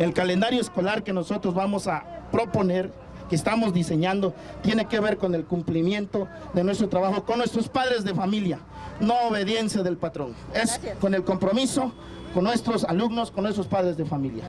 El calendario escolar que nosotros vamos a proponer, que estamos diseñando, tiene que ver con el cumplimiento de nuestro trabajo con nuestros padres de familia, no obediencia del patrón. Es con el compromiso con nuestros alumnos, con nuestros padres de familia.